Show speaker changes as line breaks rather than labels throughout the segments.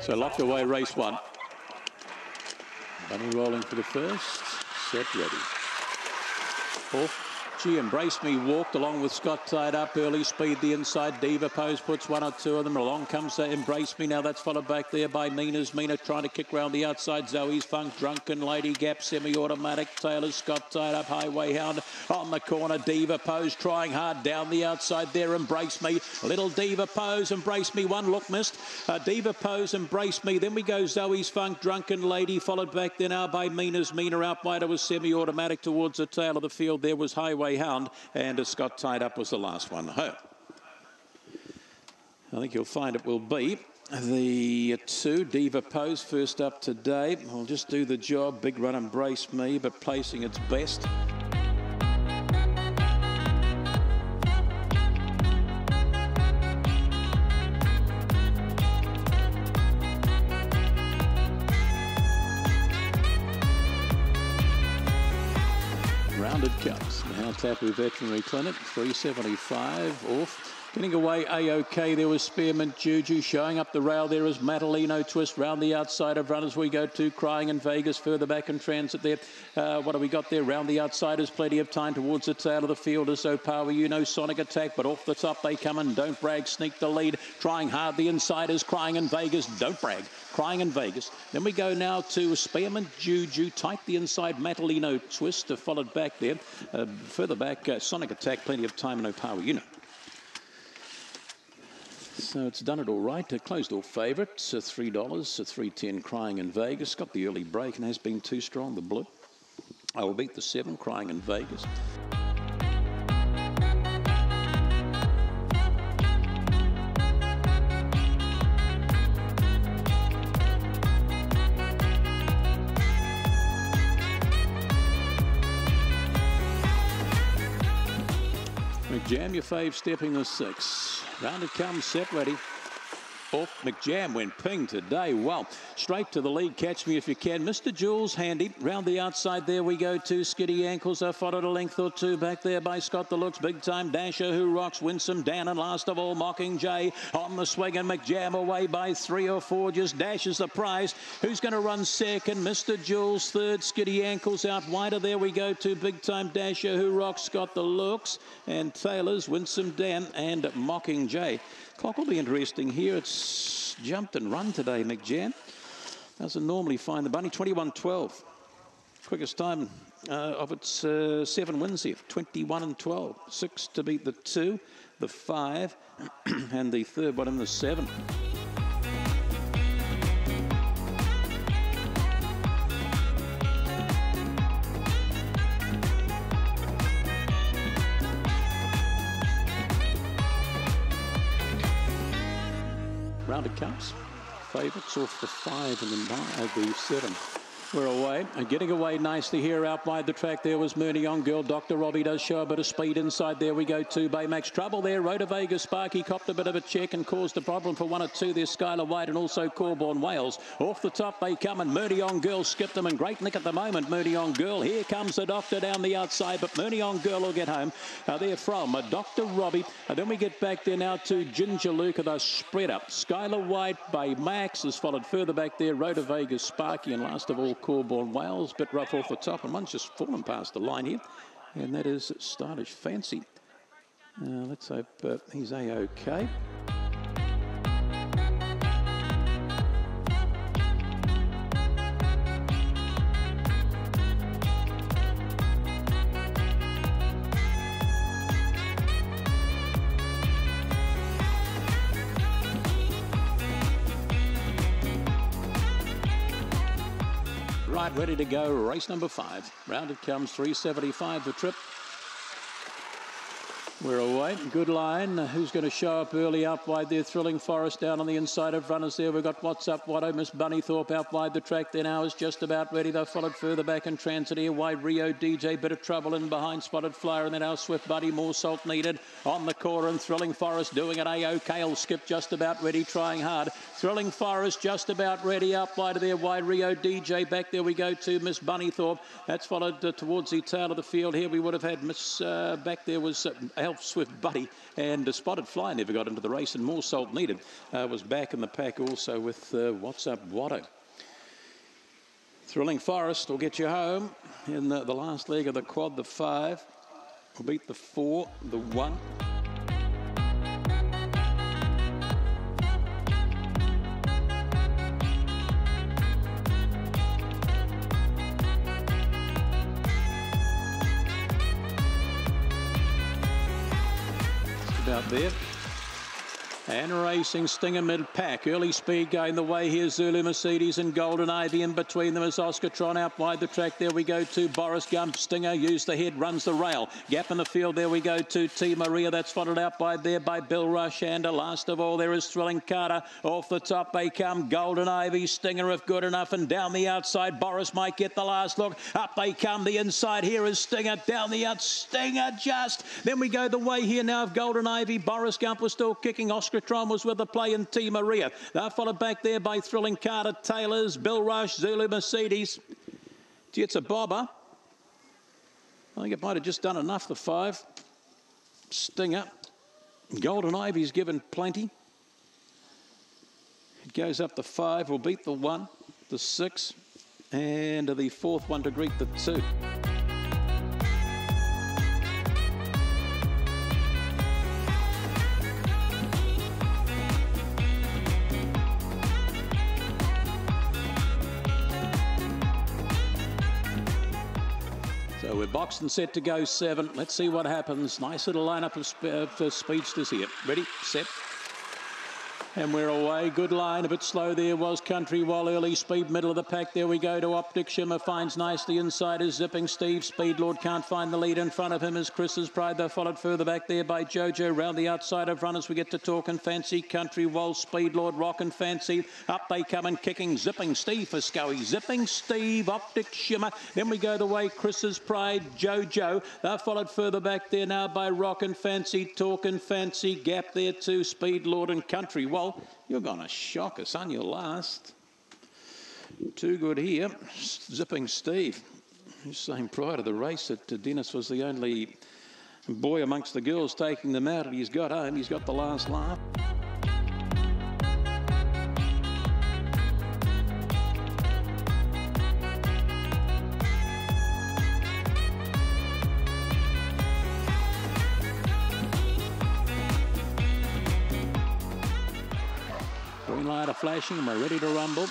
So locked away race one. Bunny rolling for the first. Set ready. Off she embraced me, walked along with Scott tied up, early speed the inside. Diva Pose puts one or two of them. Along comes uh, Embrace Me. Now that's followed back there by Mina's Mina trying to kick round the outside. Zoe's Funk, Drunken Lady, Gap, semi-automatic. Taylor Scott tied up, Highway Hound on the corner. Diva Pose trying hard down the outside there. Embrace Me. Little Diva Pose, Embrace Me. One look missed. Uh, Diva Pose, Embrace Me. Then we go Zoe's Funk, Drunken Lady, followed back there now by Mina's Mina. Out wide it was semi-automatic towards the tail of the field. There was Highway Hound, and Scott tied up was the last one home. I think you'll find it will be the two Diva Pose first up today. I'll just do the job. Big run, embrace me, but placing its best. Tapu Veterinary Clinic, 375 off. Getting away A-OK, there was Spearman Juju showing up the rail. There is Matalino Twist round the outside of runners. We go to Crying in Vegas further back in transit there. Uh, what have we got there? Round the outside is plenty of time towards the tail of the field as power you know Sonic Attack, but off the top they come and don't brag, sneak the lead. Trying hard the inside is Crying in Vegas, don't brag. Crying in Vegas. Then we go now to Spearman Juju, tight the inside Matalino Twist, to followed back there. Uh, further back, uh, Sonic Attack, plenty of time, no power, you know. So it's done it all right. A closed door favourite, uh, $3, a uh, 310 crying in Vegas. Got the early break and has been too strong, the blue. I will beat the seven crying in Vegas. McJam, your five, stepping the six. Round it comes, set ready. Off McJam went ping today. Well, straight to the lead. Catch me if you can. Mr. Jules handy. Round the outside there we go Two Skiddy Ankles. Are followed a length or two back there by Scott the Looks. Big time Dasher who rocks. Winsome Dan and last of all Mockingjay on the swing and McJam away by three or four. Just dashes the prize. Who's going to run second? Mr. Jules third. Skiddy Ankles out wider. There we go Two Big time Dasher who rocks. Scott the Looks and Taylor's Winsome Dan and Mockingjay. Clock will be interesting here. It's jumped and run today, McJam. Doesn't normally find the bunny. 21-12. Quickest time uh, of its uh, seven wins here. 21 and 12. Six to beat the two, the five, and the third one in the seven. Rounded cups. Favourites off the five and the nine, uh, the seven. We're away and getting away nicely here out by the track. There was Mooney on girl. Dr. Robbie does show a bit of speed inside. There we go to Baymax. Trouble there. Rota Vegas Sparky copped a bit of a check and caused a problem for one or two. There's Skylar White and also Corborn Wales. Off the top they come and Mooney on girl skipped them and great nick at the moment. Mooney on girl. Here comes the doctor down the outside, but Mooney on girl will get home. Uh, they're from uh, Dr. Robbie. And then we get back there now to Ginger Luca. The spread up. Skylar White Baymax is followed further back there. Rota Vegas Sparky and last of all Corborn Wales, bit rough off the top, and one's just fallen past the line here, and that is Stylish Fancy. Uh, let's hope uh, he's a-okay. Ready to go. Race number five. Round it comes, 375 the trip. We're away. Good line. Who's going to show up early up wide there? Thrilling Forest down on the inside of runners there. We've got What's Up Watto. Miss Bunnythorpe out wide the track there now is just about ready. They've followed further back in transit here. Wide Rio DJ. Bit of trouble in behind Spotted Flyer and then our Swift Buddy. More salt needed on the corner and Thrilling Forest doing it. A-OK will skip just about ready. Trying hard. Thrilling Forest just about ready up wide of there. Wide Rio DJ. Back there we go to Miss Bunnythorpe. That's followed uh, towards the tail of the field here. We would have had Miss uh, back there was uh, Swift Buddy and a Spotted Fly never got into the race and more salt needed. Uh, was back in the pack also with uh, What's Up Watto. Thrilling Forest will get you home in the, the last leg of the quad, the five. Will beat the four, the one. About there. And racing Stinger mid pack. Early speed going the way here. Zulu Mercedes and Golden Ivy in between them as Oscartron out wide the track. There we go to Boris Gump. Stinger used the head, runs the rail. Gap in the field. There we go to T Maria. That's followed out by there by Bill Rush. And last of all, there is Thrilling Carter. Off the top they come. Golden Ivy, Stinger if good enough. And down the outside, Boris might get the last look. Up they come. The inside here is Stinger. Down the out, Stinger just. Then we go the way here now of Golden Ivy. Boris Gump was still kicking. Oscar Tron was with the play in T Maria. They're followed back there by Thrilling Carter, Taylors, Bill Rush, Zulu Mercedes. It's a bobber. I think it might have just done enough, the five. Stinger. Golden Ivy's given plenty. It goes up the five, will beat the one, the six, and the fourth one to greet the two. So we're boxed and set to go seven. Let's see what happens. Nice little lineup of, sp uh, speedsters here. Ready, set, and we're away. Good line, a bit slow there was Country Wall. Early speed, middle of the pack. There we go to Optic Shimmer. Finds nicely inside is Zipping Steve. Speed Lord can't find the lead in front of him is Chris's Pride. They're followed further back there by Jojo. Round the outside of runners, we get to Talk and Fancy. Country Wall, Speed Lord, Rock and Fancy. Up they come and kicking. Zipping Steve for Scully. Zipping Steve, Optic Shimmer. Then we go the way Chris's Pride, Jojo. They're followed further back there now by Rock and Fancy. Talk and Fancy. Gap there too. Speed Lord and Country Wall you're going to shock us on your last. Too good here. Zipping Steve. He's saying prior to the race that Dennis was the only boy amongst the girls taking them out, and he's got home. He's got the last laugh. Flashing and we're ready to rumble.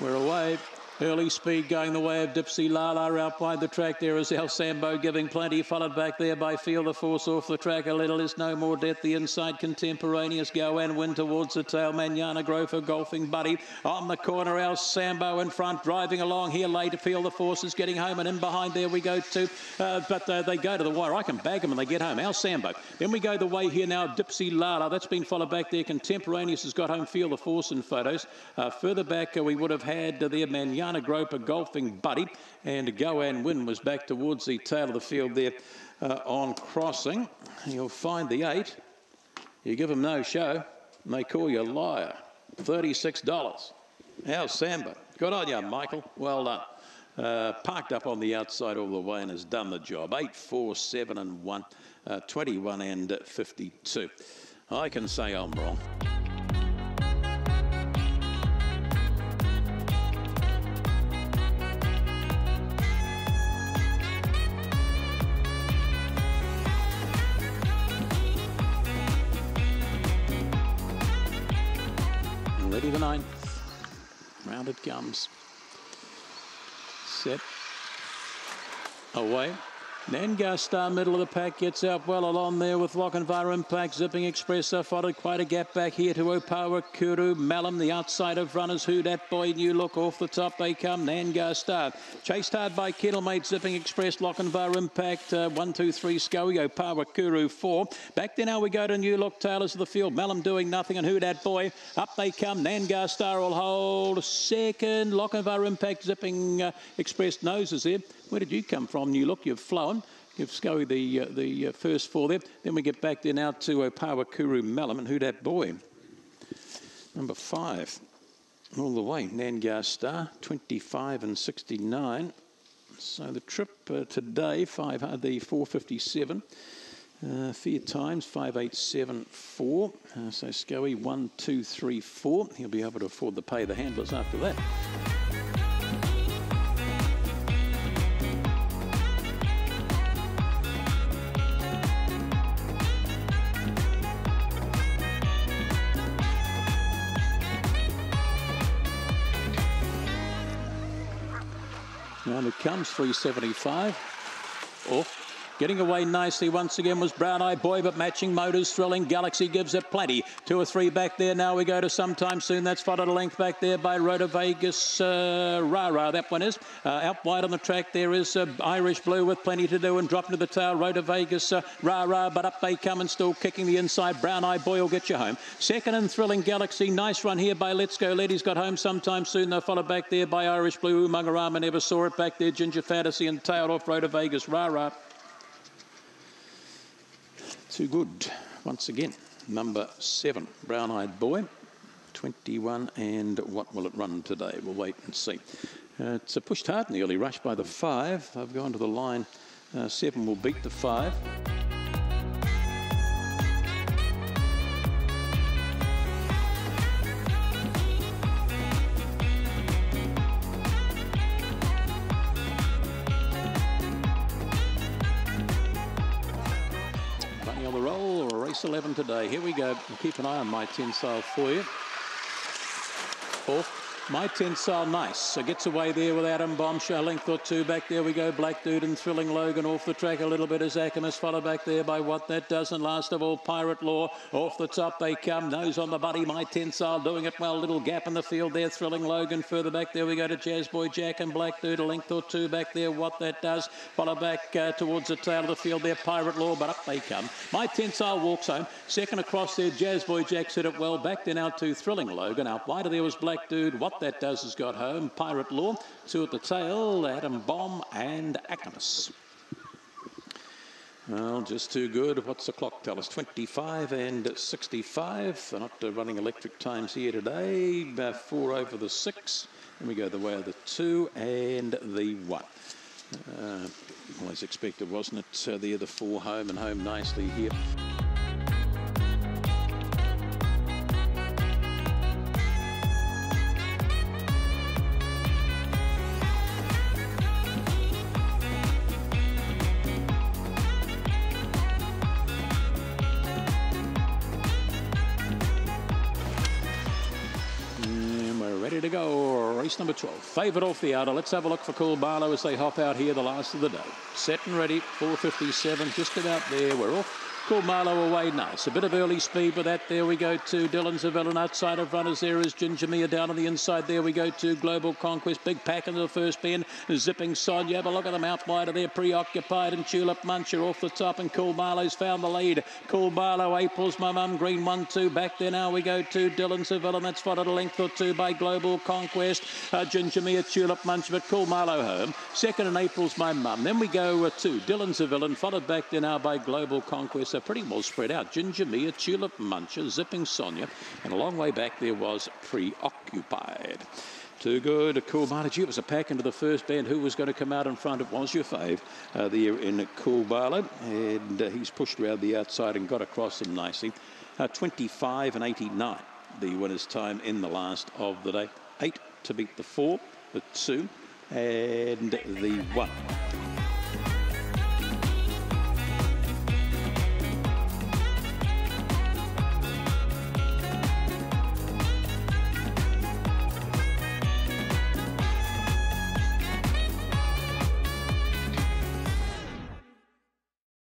We're away. Early speed going the way of Dipsy Lala out wide the track. There is El Sambo giving plenty, followed back there by Feel the Force off the track a little. Is no more death. The inside contemporaneous go and win towards the tail. Manana Grover golfing buddy on the corner. El Sambo in front, driving along here late. Feel the Force is getting home and in behind. There we go too. Uh, but uh, they go to the wire. I can bag them and they get home. El Sambo. Then we go the way here now. Dipsy Lala. That's been followed back there. Contemporaneous has got home. Feel the Force in photos. Uh, further back uh, we would have had uh, there Manana. Diana Groper golfing buddy. And Go and Win was back towards the tail of the field there uh, on crossing. You'll find the eight. You give them no show, they call you a liar. $36. How's Samba? Good on you, Michael. Well done. Uh, parked up on the outside all the way and has done the job. 8, 4, 7 and 1, uh, 21 and 52. I can say I'm wrong. The ninth. Round it comes. Set. Away. Nangar Star, middle of the pack, gets out well along there with Lochinvar Impact. Zipping Express uh, followed quite a gap back here to Opawa Kuru. Malum, the outside of runners. Who that boy? New look off the top. They come. Nangar Star. Chased hard by Kettlemate. Zipping Express, Lochinvar Impact. Uh, one, two, three, Scoey. Opawa Kuru, four. Back then, now we go to New Look. Tailors of the field. Malum doing nothing. And who that boy? Up they come. Nangar Star will hold second. Lochinvar Impact. Zipping uh, Express noses there. Where did you come from, You Look? You've flown. Give Scully the uh, the uh, first four there. Then we get back there now to Opawa Kuru Malum and who that boy? Number five. All the way, Nangar Star, 25 and 69. So the trip uh, today, five, uh, the 457. Uh, fair times, 5874. Uh, so Scoey, one, two, three, four. He'll be able to afford to pay the handlers after that. Now it comes 375. Off. Getting away nicely once again was Brown Eye Boy, but matching motors thrilling. Galaxy gives it plenty. Two or three back there. Now we go to sometime soon. That's followed a length back there by Rhoda Vegas uh, Rara. That one is. Uh, out wide on the track there is uh, Irish Blue with plenty to do and dropping to the tail. Rhoda Vegas uh, Rara, but up they come and still kicking the inside. Brown Eye Boy will get you home. Second and thrilling Galaxy. Nice run here by Let's Go Letty's got home sometime soon. They're followed back there by Irish Blue. Umangarama never saw it back there. Ginger Fantasy and tailed off Rhoda Vegas Rara. Too good. Once again, number seven, Brown Eyed Boy, 21. And what will it run today? We'll wait and see. Uh, it's a pushed hard in the early rush by the five. I've gone to the line. Uh, seven will beat the five. Today. Here we go. Keep an eye on my tensile for you. Fourth. My tensile nice. So gets away there with Adam Bombshell, length or two. Back there we go. Black Dude and Thrilling Logan off the track a little bit as Akamus followed back there by what that does. And last of all, Pirate Law. Off the top they come. Nose on the buddy. My tensile doing it well. Little gap in the field there. Thrilling Logan further back there we go to Jazz Boy Jack and Black Dude a length or two back there. What that does. Follow back uh, towards the tail of the field there. Pirate Law, but up they come. My tensile walks home. Second across there. Jazz Boy Jack hit it well. Back there out to Thrilling Logan. Out wider there was Black Dude. What that does has got home. Pirate Law, two at the tail, Adam Bomb and Akamus. Well, just too good. What's the clock tell us? 25 and 65. They're not uh, running electric times here today. Uh, four over the six. And we go the way of the two and the one. Uh, as expected, wasn't it? Uh, the four home and home nicely here. Number 12. Favourite off the outer. Let's have a look for Cool Marlow as they hop out here the last of the day. Set and ready. 457 just about there. We're off. Marlow away nice. A bit of early speed with that. There we go to Dylan Zavellin. Outside of runners there is Ginger Mia down on the inside. There we go to Global Conquest. Big pack into the first bend. Zipping Sonia. Have a look at them out wider there. Preoccupied and Tulip Muncher off the top. And Cool Marlow's found the lead. Cool Marlow. April's my mum. Green 1 2. Back there now we go to Dylan Zavellin. That's followed a length or two by Global Conquest. Uh, Ginger Mia, Tulip Muncher. But Cool Marlow home. Second in April's my mum. Then we go uh, to a Zavellin. Followed back there now by Global Conquest. So pretty well spread out. Ginger Mia, Tulip Muncher, Zipping Sonia, and a long way back there was Preoccupied. Too good. Cool Gee, It was a pack into the first band. Who was going to come out in front? It was your fave uh, there in Cool Marlow. And uh, he's pushed around the outside and got across them nicely. Uh, 25 and 89, the winner's time in the last of the day. Eight to beat the four, the two, and the one.